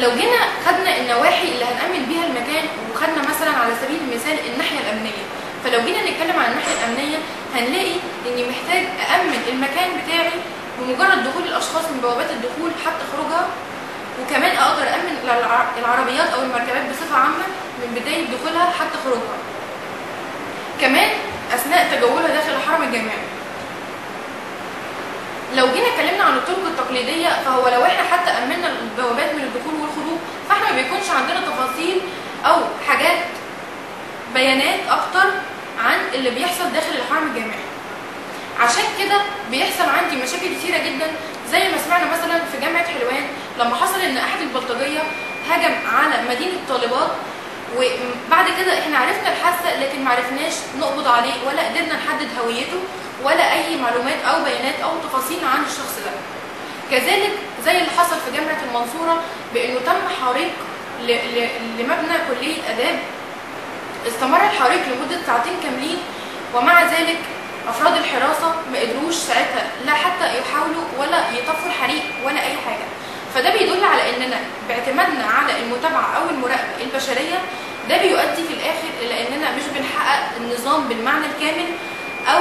لو جينا خدنا النواحي اللي هنأمن بيها المكان وخدنا مثلا على سبيل المثال الناحية الأمنية فلو جينا نتكلم عن الناحية الأمنية هنلاقي إني محتاج أأمن المكان بتاعي بمجرد دخول الأشخاص من بوابات الدخول حتى خروجها وكمان أقدر أأمن الع- العربيات أو المركبات بصفة عامة من بداية دخولها حتى خروجها. كمان أثناء تجولها داخل الحرم الجامعي. لو جينا اتكلمنا عن الطرق التقليدية فهو لو إحنا حتى امنا البوابات من الدخول والخروج فاحنا ما بيكونش عندنا تفاصيل أو حاجات بيانات أكتر عن اللي بيحصل داخل الحرم الجامعي. عشان كده بيحصل عندي مشاكل كتيرة جدا زي ما سمعنا مثلا في جامعة حلوان لما حصل إن أحد البلطجية هجم على مدينة طالبات وبعد كده إحنا عرفنا الحادثة لكن ما عرفناش نقبض عليه ولا قدرنا نحدد هويته. ولا أي معلومات أو بيانات أو تفاصيل عن الشخص ده. كذلك زي اللي حصل في جامعة المنصورة بانه تم حريق لمبنى كلية آداب. استمر الحريق لمدة ساعتين كاملين ومع ذلك أفراد الحراسة ما قدروش ساعتها لا حتى يحاولوا ولا يطفوا الحريق ولا أي حاجة. فده بيدل على إننا باعتمادنا على المتابعة أو المراقبة البشرية ده بيؤدي في الآخر إلى إننا مش بنحقق النظام بالمعنى الكامل أو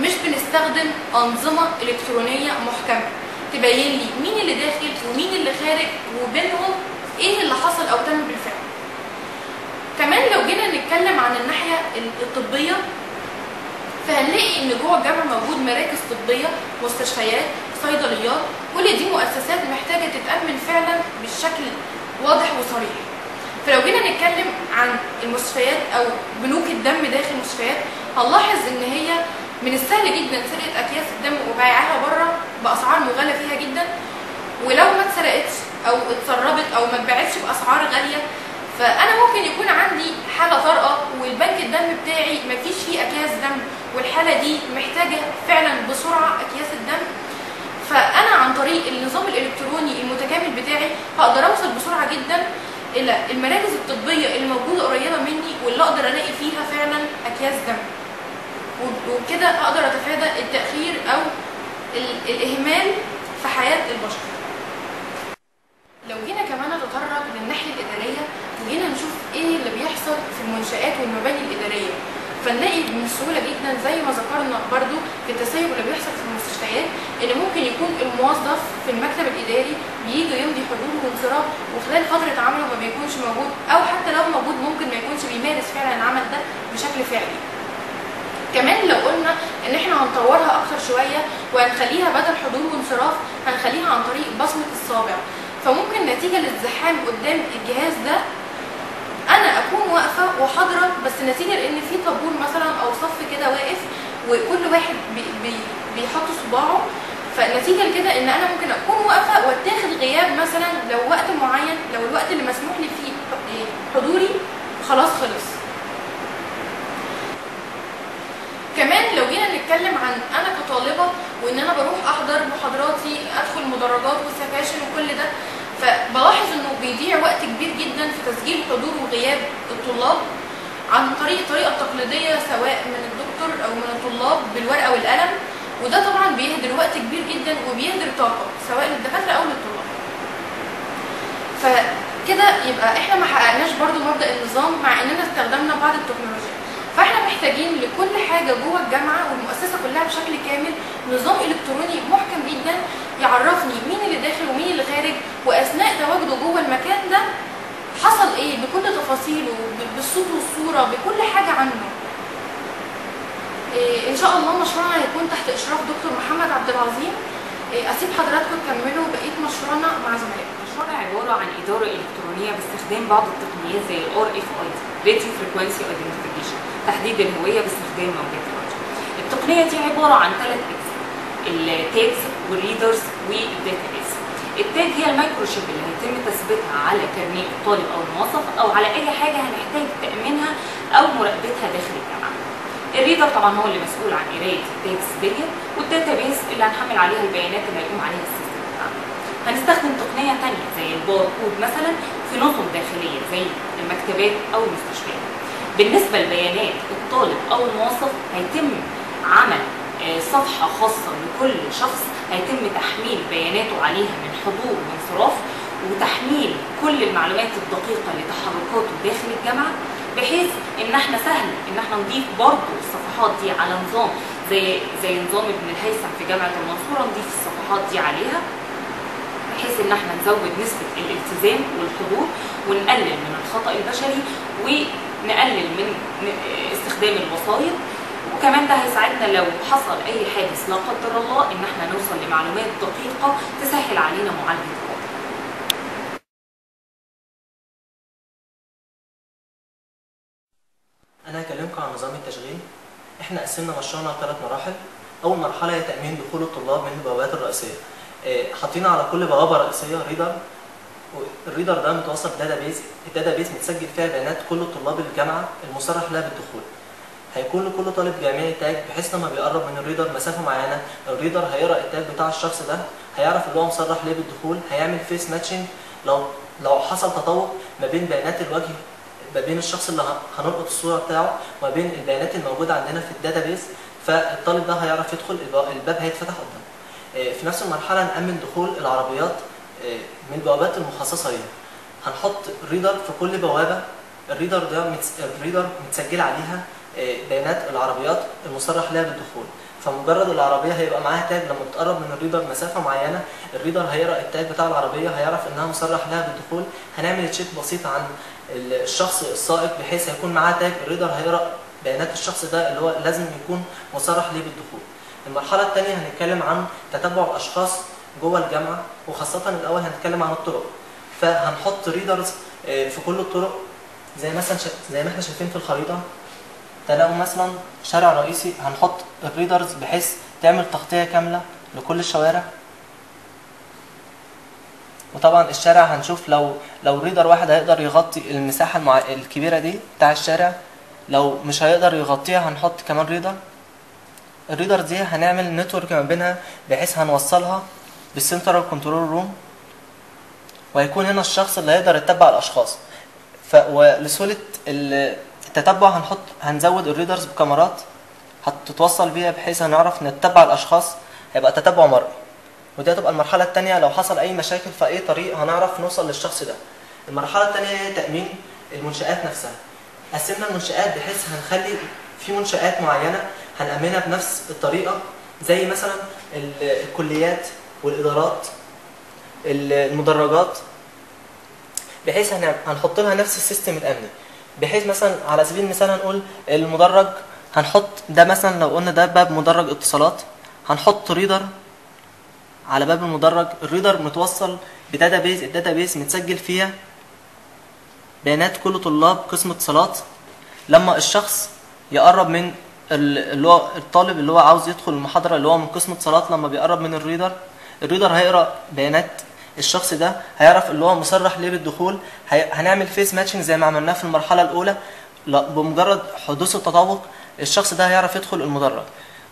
مش بنستخدم أنظمة إلكترونية محكمة. تبين لي مين اللي داخل ومين اللي خارج وبينهم إيه اللي حصل أو تم بالفعل. كمان لو جينا نتكلم عن الناحية الطبية فهنلاقي إن جوه الجامعة موجود مراكز طبية مستشفيات صيدليات كل دي مؤسسات محتاجة تتامن فعلا بالشكل واضح وصريح. فلو جينا نتكلم عن المستشفيات أو بنوك الدم داخل المستشفيات هنلاحظ إن هي من السهل جدا سرقة أكياس الدم وبيعها بره بأسعار مغالى فيها جدا. ولو ما اتسرقتش أو اتسربت أو ما اتباعتش بأسعار غالية فأنا ممكن يكون عندي حالة طارئة والبنك الدم بتاعي ما فيش فيه أكياس دم والحالة دي محتاجة فعلا بسرعة أكياس الدم. فأنا عن طريق النظام الإلكتروني المتكامل بتاعي هقدر أوصل بسرعة جدا إلى المراكز الطبية اللي موجوده قريبة مني واللي أقدر ألاقي فيها فعلا أكياس دم. وبكده أقدر أتفادى التأخير أو ال- الإهمال في حياة البشر. لو جينا كمان نتطرق للناحية الإدارية وجينا نشوف إيه اللي بيحصل في المنشآت والمباني الإدارية. فنلاقي من السهوله جدا زي ما ذكرنا برضو في التسيب اللي بيحصل في المستشفيات إن ممكن يكون الموظف في المكتب الإداري بيجي يمضي حضور وانصراف وخلال فترة عمله ما بيكونش موجود أو حتى لو موجود ممكن ما يكونش بيمارس فعلا العمل ده بشكل فعلي. كمان لو قلنا إن إحنا هنطورها أكتر شوية وهنخليها بدل حضور وانصراف هنخليها عن طريق بصمة الصابع. فممكن نتيجة للزحام قدام الجهاز ده أنا أكون واقفة وحاضرة بس نتيجة لإن في طابور مثلا أو صف كده واقف وكل واحد بي بي بيحط صباعه. فنتيجة لكده إن أنا ممكن أكون واقفة وأتاخد غياب مثلا لو وقت معين لو الوقت اللي مسموح لي فيه حضوري خلاص خلص كمان لو جينا نتكلم عن أنا كطالبه وإن أنا بروح أحضر محاضراتي أدخل مدرجات و sections وكل ده فبلاحظ إنه بيضيع وقت كبير جدا في تسجيل حضور وغياب الطلاب عن طريق الطريقة التقليدية سواء من الدكتور أو من الطلاب بالورقة والقلم. وده طبعا بيهدر وقت كبير جدا وبيهدر طاقة سواء للدكاترة أو للطلاب. فكده يبقى إحنا ما حققناش برضو مبدأ النظام مع إننا استخدمنا بعض التكنولوجيا. محتاجين لكل حاجة جوه الجامعة والمؤسسة كلها بشكل كامل. نظام إلكتروني محكم جدا يعرفني مين اللي داخل ومين اللي خارج. وأثناء تواجده جوه المكان ده حصل إيه؟ بكل تفاصيله بالصوت والصورة بكل حاجة عنه. إيه إن شاء الله مشروعنا هيكون تحت إشراف دكتور محمد عبد العظيم. إيه أسيب حضراتكم تكملوا بقية مشروعنا مع زملائنا مشروعنا عبارة عن إدارة إلكترونية باستخدام بعض التقنيات زي ال RFID Radio Frequency Identification. تحديد الهوية باستخدام موجات الراديو. التقنية دي عبارة عن ثلاث أجزاء التاجز وال readers وال database. ال tag هي ال microchip اللي هيتم تثبيتها على كارنيه الطالب أو الموظف أو على أي حاجة هنحتاج تأمينها أو مراقبتها داخل الجامعة ال reader طبعا هو اللي مسؤول عن قراية ال tags ديت وال database اللي هنحمل عليها البيانات اللي هيقوم عليها ال system بتاعنا هنستخدم تقنية تانية زي الباركود مثلا في نظم داخلية زي المكتبات أو المستشفيات بالنسبة لبيانات الطالب أو الموظف هيتم عمل آه، صفحة خاصة لكل شخص هيتم تحميل بياناته عليها من حضور وانصراف وتحميل كل المعلومات الدقيقة لتحركاته داخل الجامعة بحيث إن إحنا سهل إن إحنا نضيف برضه الصفحات دي على نظام زي زي نظام ابن الهيثم في جامعة المنصورة نضيف الصفحات دي عليها بحيث إن إحنا نزود نسبة الالتزام والحضور ونقلل من الخطأ البشري ونقلل من استخدام الوسائط وكمان ده هيساعدنا لو حصل أي حادث لا قدر الله إن إحنا نوصل لمعلومات دقيقة تسهل علينا معالجة أنا هكلمكم عن نظام التشغيل. إحنا قسمنا مشروعنا لثلاث مراحل. أول مرحلة هي تأمين دخول الطلاب من البوابات الرئيسية. آه، حاطين على كل بوابة رئيسية ريدر ال reader ده متوصل ب database ال database متسجل فيها بيانات كل طلاب الجامعة المصرح لها بالدخول. هيكون لكل طالب جامعي tag بحيث لما بيقرب من ال reader مسافة معينة ال reader هيقرأ ال tag بتاع الشخص ده هيعرف اللي هو مصرح ليه بالدخول هيعمل face matching لو لو حصل تطابق ما بين بيانات الوجه ما بين الشخص اللي هنلقط الصورة بتاعه وما بين البيانات الموجودة عندنا في ال database فالطالب ده هيعرف يدخل الب- الباب هيتفتح قدامه آه، في نفس المرحلة نأمن دخول العربيات من البوابات المخصصة ليها. هنحط reader في كل بوابة. ال reader ده متس... ال reader متسجل عليها آه، بيانات العربيات المصرح لها بالدخول. فمجرد العربية هيبقى معاها tag لما بتقرب من ال reader مسافة معينة ال reader هيقرأ ال tag بتاع العربية هيعرف إنها مصرح لها بالدخول. هنعمل check بسيط عن ال- الشخص السائق بحيث هيكون معاه tag. ال reader هيقرأ بيانات الشخص ده اللي هو لازم يكون مصرح ليه بالدخول. المرحلة الثانية هنتكلم عن تتبع الاشخاص جوه الجامعة وخاصة الأول هنتكلم عن الطرق. فهنحط readers في كل الطرق زي مثلا زي ما إحنا شايفين في الخريطة. تلاقوا مثلا شارع رئيسي هنحط ال readers بحيث تعمل تغطية كاملة لكل الشوارع. وطبعا الشارع هنشوف لو لو reader واحد هيقدر يغطي المساحة المع... الكبيرة دي بتاع الشارع. لو مش هيقدر يغطيها هنحط كمان reader ال reader دي هنعمل network ما بينها بحيث هنوصلها بال central control room وهيكون هنا الشخص اللي هيقدر يتبع الأشخاص. ف ولسهوله ال- التتبع هنحط هنزود ال readers بكاميرات هتتوصل بيها بحيث هنعرف نتبع الأشخاص هيبقى تتبع مرئي. ودي هتبقى المرحلة الثانية لو حصل أي مشاكل في أي طريق هنعرف نوصل للشخص ده. المرحلة الثانية هي تأمين المنشآت نفسها. قسمنا المنشآت بحيث هنخلي في منشآت معينة هنأمنها بنفس الطريقة زي مثلا ال- الكليات. والإدارات ال- المدرجات بحيث هن- هنحط لها نفس ال system الأمني. بحيث مثلا على سبيل المثال هنقول المدرج هنحط ده مثلا لو قلنا ده باب مدرج اتصالات هنحط reader على باب المدرج. ال reader متوصل ب database ال database متسجل فيها بيانات كل طلاب قسم اتصالات. لما الشخص يقرب من ال- اللي هو الطالب اللي هو عاوز يدخل المحاضرة اللي هو من قسم اتصالات لما بيقرب من ال reader ال reader هيقرأ بيانات الشخص ده هيعرف اللي هو مصرح ليه بالدخول هي... هنعمل face matching زي ما عملناه في المرحلة الأولى لا بمجرد حدوث التطابق الشخص ده هيعرف يدخل المدرج.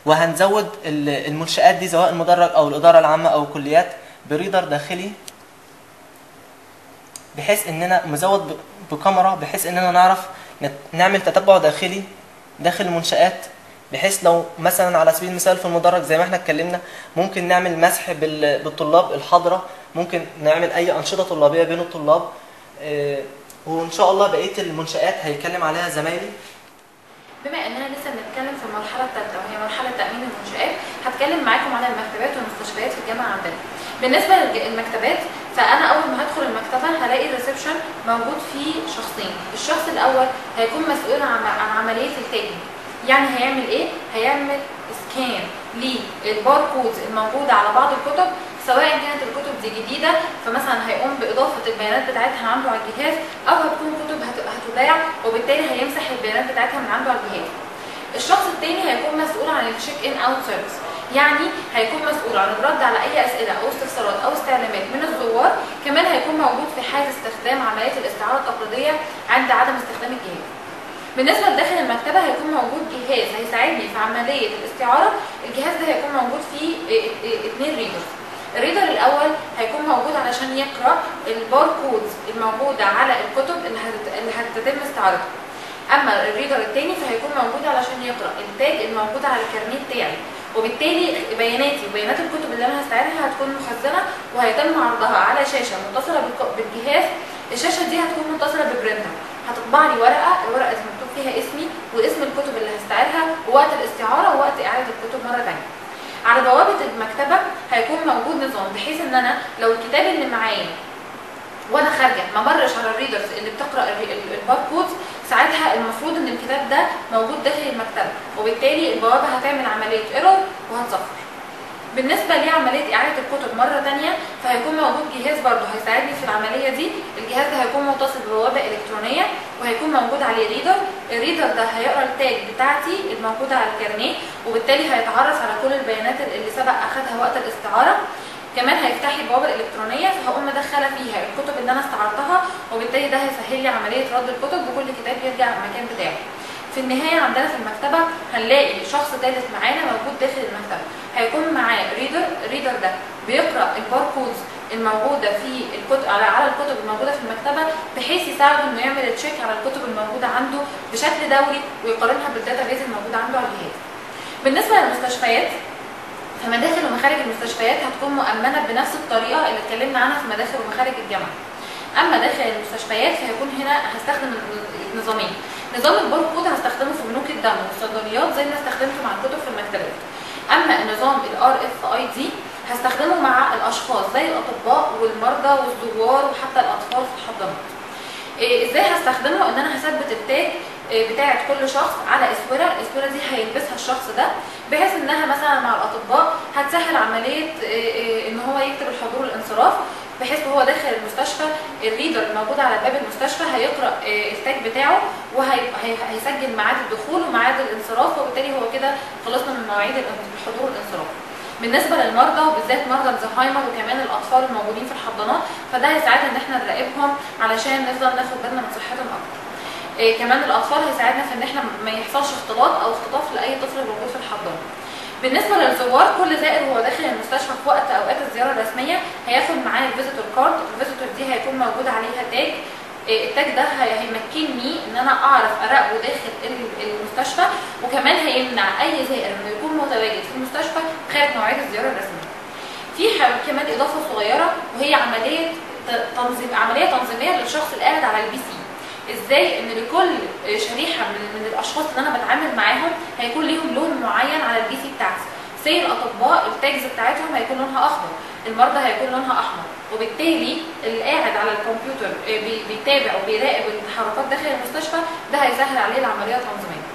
وهنزود ال- المنشآت دي سواء المدرج أو الإدارة العامة أو الكليات بريدر داخلي بحيث إننا مزود بكاميرا بحيث إننا نعرف نعمل تتبع داخلي داخل المنشآت بحيث لو مثلا على سبيل المثال في المدرج زي ما إحنا اتكلمنا ممكن نعمل مسح بال- بالطلاب الحاضرة. ممكن نعمل أي أنشطة طلابية بين الطلاب. آه، وإن شاء الله بقية المنشآت هيتكلم عليها زمايلي. بما إننا لسه بنتكلم في المرحله الثالثه وهي مرحلة تأمين المنشآت هتكلم معاكم على المكتبات والمستشفيات في الجامعة عندنا. بالنسبة للمكتبات فأنا أول ما هدخل المكتبة هلاقي ال reception موجود فيه شخصين. الشخص الأول هيكون مسؤول عن عن عملية ال tagging يعني هيعمل إيه؟ هيعمل scan لل barcode الموجودة على بعض الكتب سواء كانت الكتب دي جديدة فمثلا هيقوم بإضافة البيانات بتاعتها عنده على الجهاز أو هتكون كتب هت- هتباع وبالتالي هيمسح البيانات بتاعتها من عنده على الجهاز. الشخص التاني هيكون مسؤول عن ال check in out service يعني هيكون مسؤول عن الرد على أي أسئلة أو استفسارات أو استعلامات من الزوار كمان هيكون موجود في حاله استخدام عمليه الاستعارة التقليدية عند عدم استخدام الجهاز. بالنسبة لداخل المكتبة هيكون موجود جهاز هيساعدني في عملية الاستعارة. الجهاز ده هيكون موجود فيه اتنين readers. ال reader الأول هيكون موجود علشان يقرأ ال barcodes الموجودة على الكتب اللي هتت- اللي هتتم استعارتها. أما ال reader التاني فهيكون موجود علشان يقرأ ال tag الموجود على الكارنيه بتاعي. وبالتالي بياناتي وبيانات الكتب اللي أنا هستعيرها هتكون مخزنه وهيتم عرضها على شاشة متصلة بالجهاز. الشاشة دي هتكون متصلة ب printer. هتطبع لي ورقة الورقة دي مكتوب فيها اسمي واسم الكتب اللي هستعيرها ووقت الاستعارة ووقت إعادة الكتب مرة ثانية على بوابه المكتبة هيكون موجود نظام بحيث إن أنا لو الكتاب اللي معايا وأنا خارجة ما مرش على ال readers اللي بتقرأ ال- ال- ال barcodes ساعتها المفروض إن الكتاب ده موجود داخل المكتبة وبالتالي البوابة هتعمل عملية error وهتصفر بالنسبة لعملية إعادة الكتب مرة تانية فهيكون موجود جهاز برضه هيساعدني في العملية دي. الجهاز ده هيكون متصل ببوابه إلكترونية وهيكون موجود عليه reader ال reader ده هيقرأ ال tag بتاعتي الموجودة على الكارنيه وبالتالي هيتعرف على كل البيانات اللي سبق أخدها وقت الاستعارة. كمان هيفتح لي البوابه الالكترونيه فهقوم مدخلة فيها الكتب اللي أنا استعرتها وبالتالي ده هيسهل لي عملية رد الكتب وكل كتاب يرجع المكان بتاعه في النهاية عندنا في المكتبة هنلاقي شخص ثالث معانا موجود داخل المكتبة. هيكون معاه reader ال reader ده بيقرأ ال barcodes الموجودة في الكتب على الكتب الموجودة في المكتبة بحيث يساعده إنه يعمل check على الكتب الموجودة عنده بشكل دوري ويقارنها بال database الموجودة عنده على الجهاز بالنسبة للمستشفيات فمداخل ومخارج المستشفيات هتكون مؤمنة بنفس الطريقة اللي اتكلمنا عنها في مداخل ومخارج الجامعة. أما داخل المستشفيات فهيكون هنا هستخدم نظامين نظام الباركود هستخدمه في بنوك الدم والصيدليات زي ما استخدمته مع الكتب في المكتبات. أما النظام ال RFID هستخدمه مع الأشخاص زي الأطباء والمرضى والزوار وحتى الأطفال في الحضانات إيه، إزاي هستخدمه؟ إن أنا هثبت التاج إيه، بتاعة كل شخص على اسوره الاسوره دي هيلبسها الشخص ده بحيث إنها مثلا مع الأطباء هتسهل عملية إيه، إن هو يكتب الحضور والانصراف. بحيث وهو داخل المستشفى الريدر الموجود على باب المستشفى هيقرأ إيه، التاج بتاعه وهيسجل ميعاد الدخول وميعاد الانصراف وبالتالي هو كده خلصنا من مواعيد الحضور والانصراف بالنسبة للمرضى وبالذات مرضى الزهايمر وكمان الأطفال الموجودين في الحضانات فده هيساعدنا إن إحنا نراقبهم علشان نفضل ناخد بالنا من صحتهم أكتر. إيه كمان الأطفال هيساعدنا في إن إحنا ما يحصلش اختلاط أو اختطاف لأي طفل موجود في الحضانة. بالنسبة للزوار كل زائر وهو داخل المستشفى في وقت أوقات الزيارة الرسمية هياخد معاه ال visitor card. ال visitor دي هيكون موجود عليها tag. إيه ال tag ده هي- هيمكنني إن أنا أعرف أراقبه داخل ال- المستشفى وكمان هيمنع أي زائر إنه يكون متواجد في المستشفى خارج مواعيد الزيارة الرسمية. في كمان إضافة صغيرة وهي عملية تنظيم عملية تنظيمية للشخص اللي قاعد على ال PC. إزاي؟ إن لكل شريحة من, من الأشخاص اللي أنا بتعامل معاهم هيكون ليهم لون معين ال PC الأطباء ال tags بتاعتهم هيكون لونها أخضر المرضى هيكون لونها أحمر. وبالتالي اللي قاعد على الكمبيوتر آه، بي- بيتابع وبيراقب التحركات داخل المستشفى ده هيسهل عليه العملية التنظيميه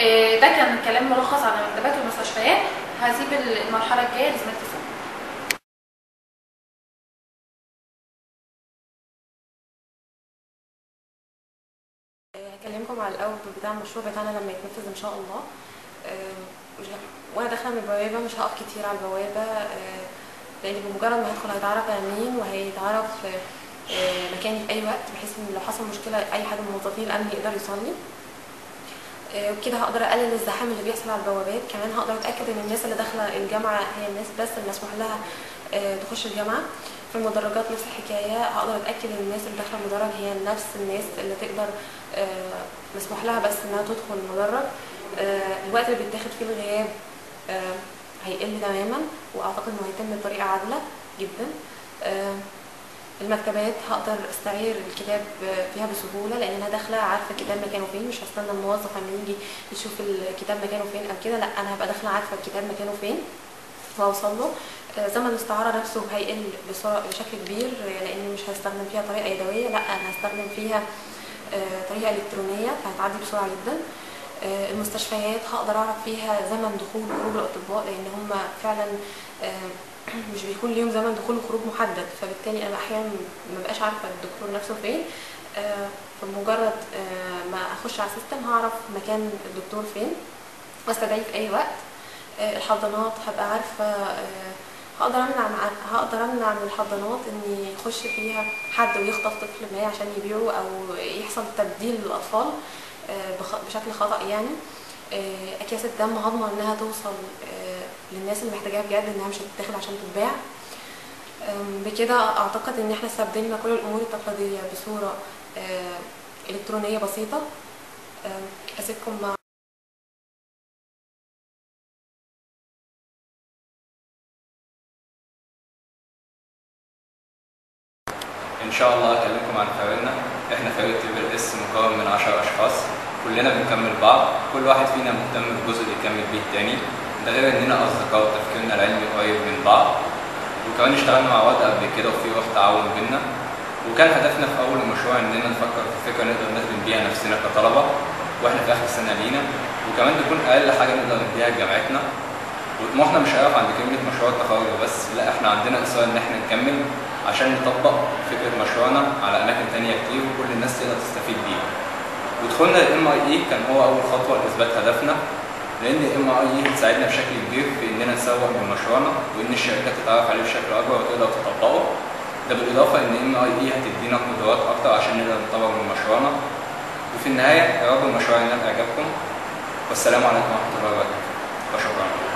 آه، ده كان كلام ملخص عن المكتبات والمستشفيات. هسيب المرحلة الجاية لزميلتي ساره هكلمكم على الأول بتاع المشروع بتاعنا لما يتنفذ إن شاء الله. آه، وأنا داخله من البوابه مش هقف كتير على البوابه آه، لأن بمجرد ما هدخل هيتعرف على مين وهيتعرف آه، مكاني في أي وقت بحيث إن لو حصل مشكلة أي حد من موظفين الأمن يقدر يوصلني. آه، وبكده هقدر أقلل الزحام اللي بيحصل على البوابات. كمان هقدر أتأكد إن الناس اللي داخلة الجامعة هي الناس بس اللي مسموح لها تخش الجامعة. في المدرجات نفس الحكاية. هقدر أتأكد إن الناس اللي داخلة المدرج هي نفس الناس اللي تقدر مسموح لها بس إنها تدخل المدرج. الوقت اللي بيتاخد فيه الغياب آه، هيقل تماما وأعتقد إنه هيتم بطريقة عادلة جدا. آه، المكتبات هقدر أستعير الكتاب آه، فيها بسهولة لأن أنا داخلة عارفة الكتاب مكانه فين مش هستنى الموظف لما يجي يشوف الكتاب مكانه فين أو كده لأ أنا هبقى داخلة عارفة الكتاب مكانه فين وأوصل له. آه، زمن الاستعارة نفسه هيقل بشكل كبير آه، لأن مش هستخدم فيها طريقة يدوية لأ أنا هستخدم فيها آه، طريقة إلكترونية فهتعدي بسرعة جدا. آه، المستشفيات هقدر أعرف فيها زمن دخول وخروج الأطباء لأن هم فعلا آه، مش بيكون ليهم زمن دخول وخروج محدد. فبالتالي أنا أحيانا ما بقاش عارفة الدكتور نفسه فين. آه، فمجرد آه، ما أخش على السيستم هعرف مكان الدكتور فين. واستدعيه في أي وقت. آه، الحضانات هبقى عارفة آه، هقدر أمنع هقدر أمنع من الحضانات ان يخش فيها حد ويخطف طفل ما عشان يبيعه أو يحصل تبديل للأطفال. آه، بشكل خطأ يعني. آه، أكياس الدم هضمن إنها توصل آه، للناس اللي محتاجاها بجد إنها مش هتتاخد عشان تتباع. بكده أعتقد إن إحنا استبدلنا كل الأمور التقليدية بصورة آه، إلكترونية بسيطة. أسيبكم مع إن شاء الله أكلمكم عن فريقنا إحنا فريق Triple S مكون من 10 أشخاص. كلنا بنكمل بعض كل واحد فينا مهتم بجزء بيكمل بيه التاني ده غير إننا أصدقاء وتفكيرنا العلمي قريب من بعض. وكمان اشتغلنا مع بعض قبل كده وفي روح تعاون بينا. وكان هدفنا في أول المشروع إننا نفكر في فكرة نقدر نخدم بيها نفسنا كطلبة وإحنا في آخر سنه لينا. وكمان تكون أقل حاجة نقدر نديها لجامعتنا. وطموحنا مش هيقف عند كلمة مشروع التخرج بس لا إحنا عندنا إصرار إن إحنا نكمل عشان نطبق فكرة مشروعنا على أماكن تانية كتير وكل الناس تقدر تستفيد بيه. ودخولنا ال MIE كان هو أول خطوة لإثبات هدفنا لأن ال MIE هتساعدنا بشكل كبير في إننا نسوق من مشروعنا وإن الشركات تتعرف عليه بشكل أكبر وتقدر تطبقه. ده بالإضافة إن MIE هتدينا قدرات أكتر عشان نقدر نطور من مشروعنا. وفي النهاية يا رب المشروع ينال إعجابكم والسلام عليكم ورحمة الله وبركاته. وشكرا.